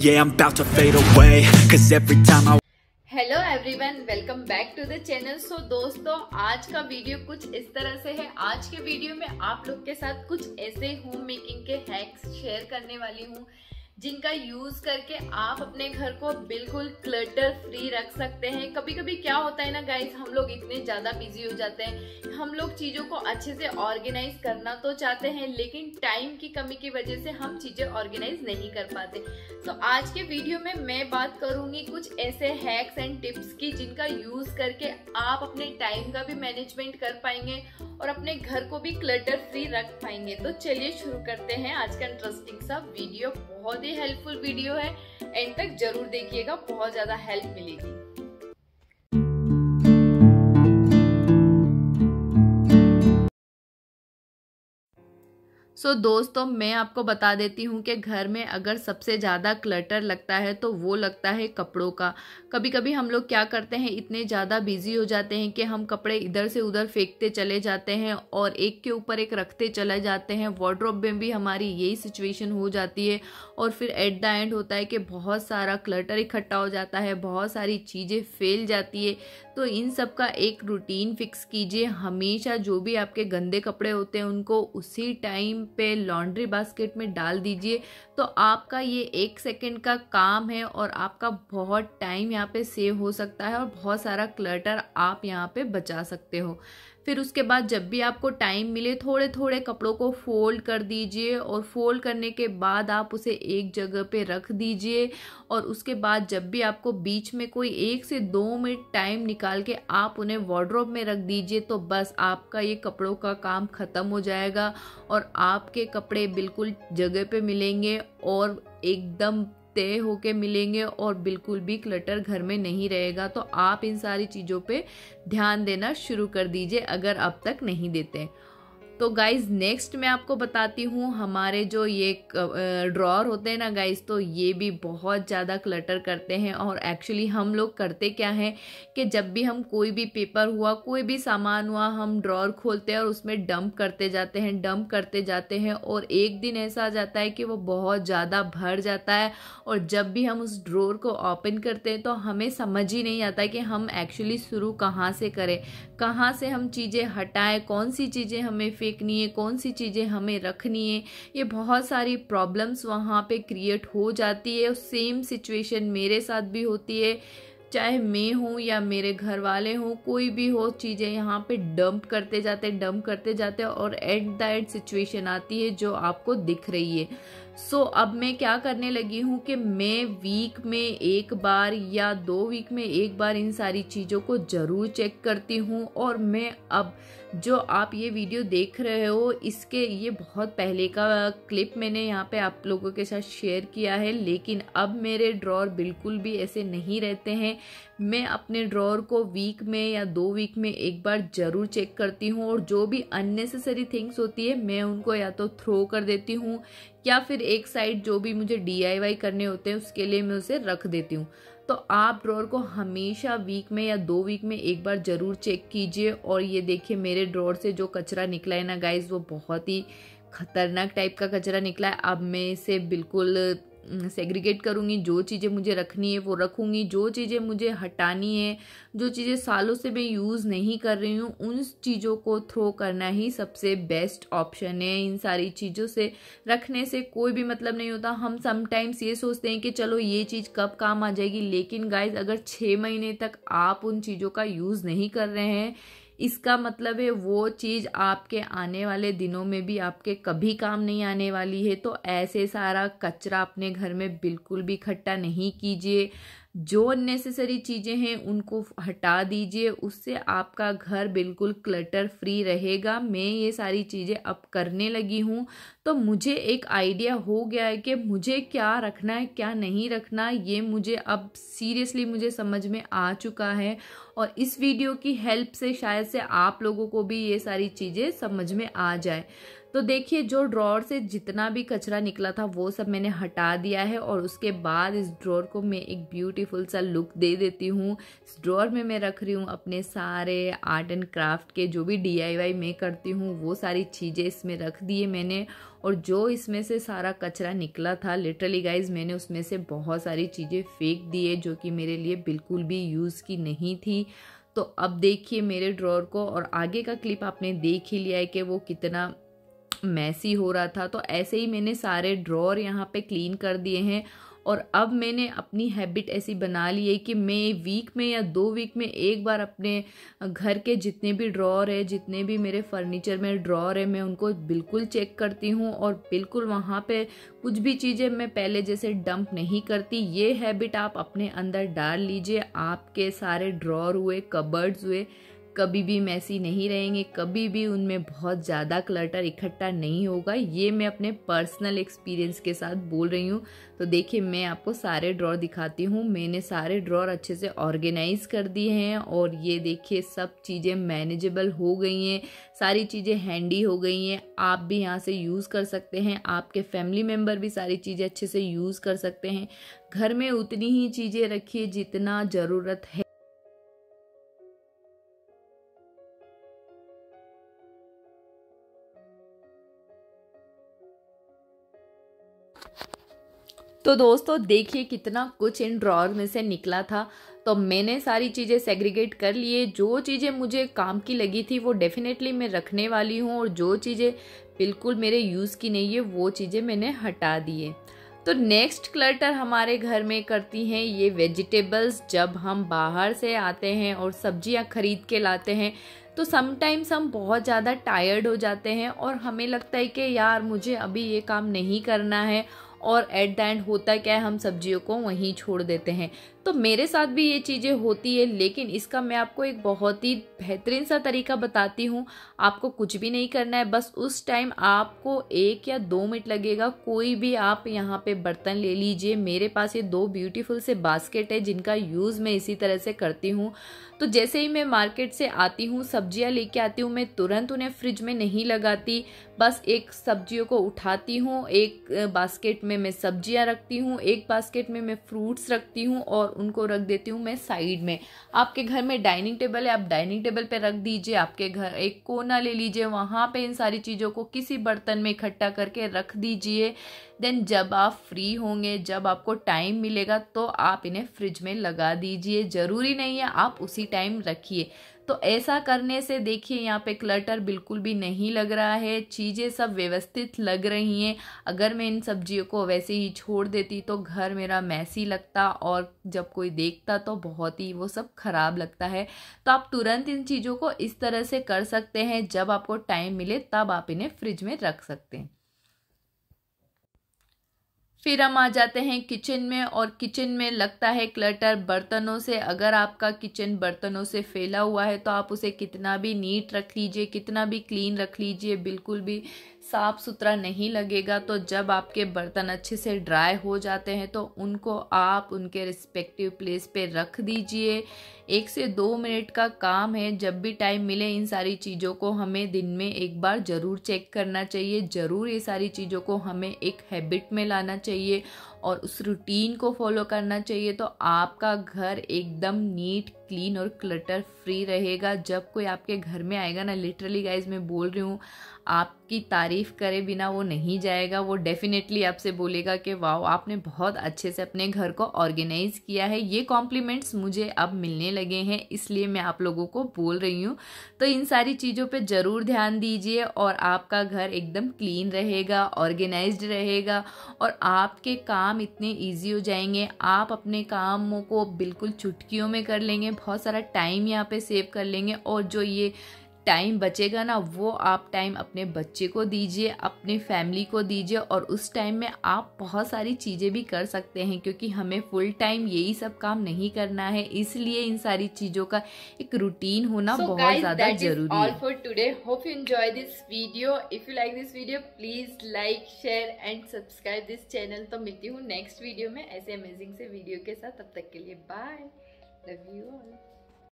Yeah, I'm about to fade away. Cause every time I hello everyone welcome back to the channel so दोस्तों आज का video कुछ इस तरह से है आज के वीडियो में आप लोग के साथ कुछ ऐसे होम मेकिंग के हैक्स शेयर करने वाली हूँ जिनका यूज़ करके आप अपने घर को बिल्कुल क्लटर फ्री रख सकते हैं। कभी कभी क्या होता है ना गाइज़ हम लोग इतने ज़्यादा बिज़ी हो जाते हैं। हम लोग चीज़ों को अच्छे से ऑर्गेनाइज करना तो चाहते हैं, लेकिन टाइम की कमी की वजह से हम चीज़ें ऑर्गेनाइज नहीं कर पाते। तो आज के वीडियो में मैं बात करूँगी कुछ ऐसे हैक्स एंड टिप्स की जिनका यूज़ करके आप अपने टाइम का भी मैनेजमेंट कर पाएँगे। और अपने घर को भी क्लटर फ्री रख पाएँगे। तो चलिए शुरू करते हैं आज का इंटरेस्टिंग सा वीडियो बहुत ही हेल्पफुल वीडियो है। एंड तक ज़रूर देखिएगा। बहुत ज़्यादा हेल्प मिलेगी। सो so, दोस्तों मैं आपको बता देती हूँ कि घर में अगर सबसे ज़्यादा क्लटर लगता है तो वो लगता है कपड़ों का। कभी कभी हम लोग क्या करते हैं इतने ज़्यादा बिज़ी हो जाते हैं कि हम कपड़े इधर से उधर फेंकते चले जाते हैं और एक के ऊपर एक रखते चले जाते हैं। वार्ड्रोब में भी हमारी यही सिचुएशन हो जाती है और फिर एट द एंड होता है कि बहुत सारा क्लटर इकट्ठा हो जाता है बहुत सारी चीज़ें फैल जाती है। तो इन सब का एक रूटीन फिक्स कीजिए। हमेशा जो भी आपके गंदे कपड़े होते हैं उनको उसी टाइम पे लॉन्ड्री बास्केट में डाल दीजिए। तो आपका ये एक सेकंड का काम है और आपका बहुत टाइम यहाँ पे सेव हो सकता है और बहुत सारा क्लटर आप यहाँ पे बचा सकते हो। फिर उसके बाद जब भी आपको टाइम मिले थोड़े थोड़े कपड़ों को फोल्ड कर दीजिए और फोल्ड करने के बाद आप उसे एक जगह पे रख दीजिए और उसके बाद जब भी आपको बीच में कोई एक से दो मिनट टाइम निकाल के आप उन्हें वार्ड्रोब में रख दीजिए तो बस आपका ये कपड़ों का काम ख़त्म हो जाएगा और आपके कपड़े बिल्कुल जगह पे मिलेंगे और एकदम तय होके मिलेंगे और बिल्कुल भी क्लटर घर में नहीं रहेगा तो आप इन सारी चीज़ों पे ध्यान देना शुरू कर दीजिए, अगर अब तक नहीं देते। तो गाइज़ नेक्स्ट मैं आपको बताती हूँ, हमारे जो ये ड्रॉर होते हैं ना गाइज़ तो ये भी बहुत ज़्यादा क्लटर करते हैं और एक्चुअली हम लोग करते क्या हैं कि जब भी हम कोई भी पेपर हुआ, कोई भी सामान हुआ, हम ड्रॉर खोलते हैं और उसमें डंप करते जाते हैं डंप करते जाते हैं और एक दिन ऐसा आ जाता है कि वो बहुत ज़्यादा भर जाता है और जब भी हम उस ड्रॉर को ओपन करते हैं तो हमें समझ ही नहीं आता कि हम एक्चुअली शुरू कहाँ से करें, कहाँ से हम चीज़ें हटाएँ, कौन सी चीज़ें हमें फेंकनी है, कौन सी चीज़ें हमें रखनी है, ये बहुत सारी प्रॉब्लम्स वहाँ पे क्रिएट हो जाती है सेम सिचुएशन मेरे साथ भी होती है। चाहे मैं हूँ या मेरे घर वाले हों, कोई भी हो, चीज़ें यहाँ पे डंप करते जाते डंप करते जाते और एट द एट सिचुएशन आती है जो आपको दिख रही है। सो so, अब मैं क्या करने लगी हूँ कि मैं वीक में एक बार या दो वीक में एक बार इन सारी चीज़ों को ज़रूर चेक करती हूँ और मैं अब जो आप ये वीडियो देख रहे हो इसके ये बहुत पहले का क्लिप मैंने यहाँ पे आप लोगों के साथ शेयर किया है लेकिन अब मेरे ड्रॉर बिल्कुल भी ऐसे नहीं रहते हैं। मैं अपने ड्रॉर को वीक में या दो वीक में एक बार ज़रूर चेक करती हूँ और जो भी अननेसेसरी थिंग्स होती है मैं उनको या तो थ्रो कर देती हूँ या फिर एक साइड जो भी मुझे डी करने होते हैं, उसके लिए मैं उसे रख देती हूँ। तो आप ड्रॉर को हमेशा वीक में या दो वीक में एक बार ज़रूर चेक कीजिए और ये देखिए मेरे ड्रॉर से जो कचरा निकला है ना गाइज़ वो बहुत ही खतरनाक टाइप का कचरा निकला है। अब मैं इसे बिल्कुल सेग्रीगेट करूँगी, जो चीज़ें मुझे रखनी है वो रखूँगी, जो चीज़ें मुझे हटानी है, जो चीज़ें सालों से मैं यूज़ नहीं कर रही हूँ, उन चीज़ों को थ्रो करना ही सबसे बेस्ट ऑप्शन है। इन सारी चीज़ों से रखने से कोई भी मतलब नहीं होता। हम समटाइम्स ये सोचते हैं कि चलो ये चीज़ कब काम आ जाएगी, लेकिन गाइज़ अगर छः महीने तक आप उन चीज़ों का यूज़ नहीं कर रहे हैं इसका मतलब है वो चीज़ आपके आने वाले दिनों में भी आपके कभी काम नहीं आने वाली है तो ऐसे सारा कचरा अपने घर में बिल्कुल भी इकट्ठा नहीं कीजिए। जो अननेसेसरी चीज़ें हैं, उनको हटा दीजिए, उससे आपका घर बिल्कुल क्लटर फ्री रहेगा। मैं ये सारी चीज़ें अब करने लगी हूँ। तो मुझे एक आइडिया हो गया है कि मुझे क्या रखना है, क्या नहीं रखना, ये मुझे अब सीरियसली मुझे समझ में आ चुका है। और इस वीडियो की हेल्प से शायद से आप लोगों को भी ये सारी चीज़ें समझ में आ जाए। तो देखिए, जो ड्रॉर से जितना भी कचरा निकला था, वो सब मैंने हटा दिया है और उसके बाद इस ड्रॉर को मैं एक ब्यूटीफुल सा लुक दे देती हूँ। इस ड्रॉर में मैं रख रही हूँ अपने सारे आर्ट एंड क्राफ्ट के जो भी डीआईवाई मैं करती हूँ, वो सारी चीज़ें इसमें रख दिए मैंने। और जो इसमें से सारा कचरा निकला था लिटरली गाइज़ मैंने उसमें से बहुत सारी चीज़ें फेंक दिए जो कि मेरे लिए बिल्कुल भी यूज़ की नहीं थी। तो अब देखिए मेरे ड्रॉर को और आगे का क्लिप आपने देख ही लिया है कि वो कितना मैसी हो रहा था तो ऐसे ही मैंने सारे ड्रॉर यहाँ पे क्लीन कर दिए हैं। और अब मैंने अपनी हैबिट ऐसी बना ली है कि मैं वीक में या दो वीक में एक बार अपने घर के जितने भी ड्रॉर है, जितने भी मेरे फर्नीचर में ड्रॉर है, मैं उनको बिल्कुल चेक करती हूँ और बिल्कुल वहाँ पे कुछ भी चीज़ें मैं पहले जैसे डंप नहीं करती। ये हैबिट आप अपने अंदर डाल लीजिए, आपके सारे ड्रॉर हुए, कबर्ड्स हुए कभी भी मैसी नहीं रहेंगे, कभी भी उनमें बहुत ज़्यादा क्लटर इकट्ठा नहीं होगा। ये मैं अपने पर्सनल एक्सपीरियंस के साथ बोल रही हूँ। तो देखिए, मैं आपको सारे ड्रॉर दिखाती हूँ। मैंने सारे ड्रॉर अच्छे से ऑर्गेनाइज कर दिए हैं और ये देखिए, सब चीज़ें मैनेजेबल हो गई हैं। सारी चीज़ें हैंडी हो गई हैं। आप भी यहाँ से यूज़ कर सकते हैं। आपके फैमिली मेंबर भी सारी चीज़ें अच्छे से यूज़ कर सकते हैं। घर में उतनी ही चीज़ें रखिए जितना ज़रूरत है। तो दोस्तों, देखिए कितना कुछ इन ड्रॉर में से निकला था। तो मैंने सारी चीज़ें सेग्रीगेट कर लिए। जो चीज़ें मुझे काम की लगी थी, वो डेफिनेटली मैं रखने वाली हूँ और जो चीज़ें बिल्कुल मेरे यूज़ की नहीं है, वो चीज़ें मैंने हटा दिए। तो नेक्स्ट क्लटर हमारे घर में करती हैं ये वेजिटेबल्स जब हम बाहर से आते हैं और सब्ज़ियाँ खरीद के लाते हैं तो समटाइम्स हम बहुत ज़्यादा टायर्ड हो जाते हैं और हमें लगता है कि यार, मुझे अभी ये काम नहीं करना है और एट द एंड होता क्या है हम सब्जियों को वहीं छोड़ देते हैं। तो मेरे साथ भी ये चीज़ें होती है, लेकिन इसका मैं आपको एक बहुत ही बेहतरीन सा तरीका बताती हूँ। आपको कुछ भी नहीं करना है, बस उस टाइम आपको एक या दो मिनट लगेगा। कोई भी आप यहाँ पे बर्तन ले लीजिए। मेरे पास ये दो ब्यूटीफुल से बास्केट है, जिनका यूज़ मैं इसी तरह से करती हूँ। तो जैसे ही मैं मार्केट से आती हूँ, सब्ज़ियाँ लेके आती हूँ, मैं तुरंत उन्हें फ्रिज में नहीं लगाती। बस एक सब्जियों को उठाती हूँ, एक बास्केट में मैं सब्ज़ियाँ रखती हूँ, एक बास्केट में मैं फ्रूट्स रखती हूँ और उनको रख देती हूँ मैं साइड में। आपके घर में डाइनिंग टेबल है, आप डाइनिंग टेबल पर रख दीजिए, आपके घर एक कोना ले लीजिए, वहाँ पर इन सारी चीज़ों को किसी बर्तन में इकट्ठा करके रख दीजिए। देन जब आप फ्री होंगे, जब आपको टाइम मिलेगा तो आप इन्हें फ्रिज में लगा दीजिए। ज़रूरी नहीं है, आप उसी टाइम रखिए। तो ऐसा करने से देखिए, यहाँ पे क्लटर बिल्कुल भी नहीं लग रहा है। चीज़ें सब व्यवस्थित लग रही हैं। अगर मैं इन सब्जियों को वैसे ही छोड़ देती तो घर मेरा मैसी लगता और जब कोई देखता तो बहुत ही वो सब ख़राब लगता है। तो आप तुरंत इन चीज़ों को इस तरह से कर सकते हैं। जब आपको टाइम मिले, तब आप इन्हें फ्रिज में रख सकते हैं। फिर हम आ जाते हैं किचन में और किचन में लगता है क्लटर बर्तनों से, अगर आपका किचन बर्तनों से फैला हुआ है तो आप उसे कितना भी नीट रख लीजिए, कितना भी क्लीन रख लीजिए, बिल्कुल भी साफ़ सुथरा नहीं लगेगा तो जब आपके बर्तन अच्छे से ड्राई हो जाते हैं तो उनको आप उनके रिस्पेक्टिव प्लेस पे रख दीजिए। एक से दो मिनट का काम है, जब भी टाइम मिले, इन सारी चीज़ों को हमें दिन में एक बार ज़रूर चेक करना चाहिए। ज़रूर ये सारी चीज़ों को हमें एक हैबिट में लाना चाहिए और उस रूटीन को फॉलो करना चाहिए तो आपका घर एकदम नीट क्लीन और क्लटर फ्री रहेगा। जब कोई आपके घर में आएगा ना लिटरली गाइज़ मैं बोल रही हूँ, आपकी तारीफ़ करे बिना वो नहीं जाएगा। वो डेफिनेटली आपसे बोलेगा कि वाह आपने बहुत अच्छे से अपने घर को ऑर्गेनाइज किया है। ये कॉम्प्लीमेंट्स मुझे अब मिलने लगे हैं, इसलिए मैं आप लोगों को बोल रही हूँ। तो इन सारी चीज़ों पे ज़रूर ध्यान दीजिए और आपका घर एकदम क्लीन रहेगा ऑर्गेनाइज्ड रहेगा और आपके काम इतने इजी हो जाएँगे, आप अपने कामों को बिल्कुल चुटकियों में कर लेंगे, बहुत सारा टाइम यहाँ पे सेव कर लेंगे और जो ये टाइम बचेगा ना वो आप टाइम अपने बच्चे को दीजिए अपने फैमिली को दीजिए और उस टाइम में आप बहुत सारी चीज़ें भी कर सकते हैं क्योंकि हमें फुल टाइम यही सब काम नहीं करना है। इसलिए इन सारी चीज़ों का एक रूटीन होना so बहुत ज़्यादा ज़रूरी है। All for today hope you enjoy this video if you like this video please like share and subscribe this channel तो मिलती हूँ नेक्स्ट वीडियो में ऐसे अमेजिंग से वीडियो के साथ। तब तक के लिए बाय लव यू ऑल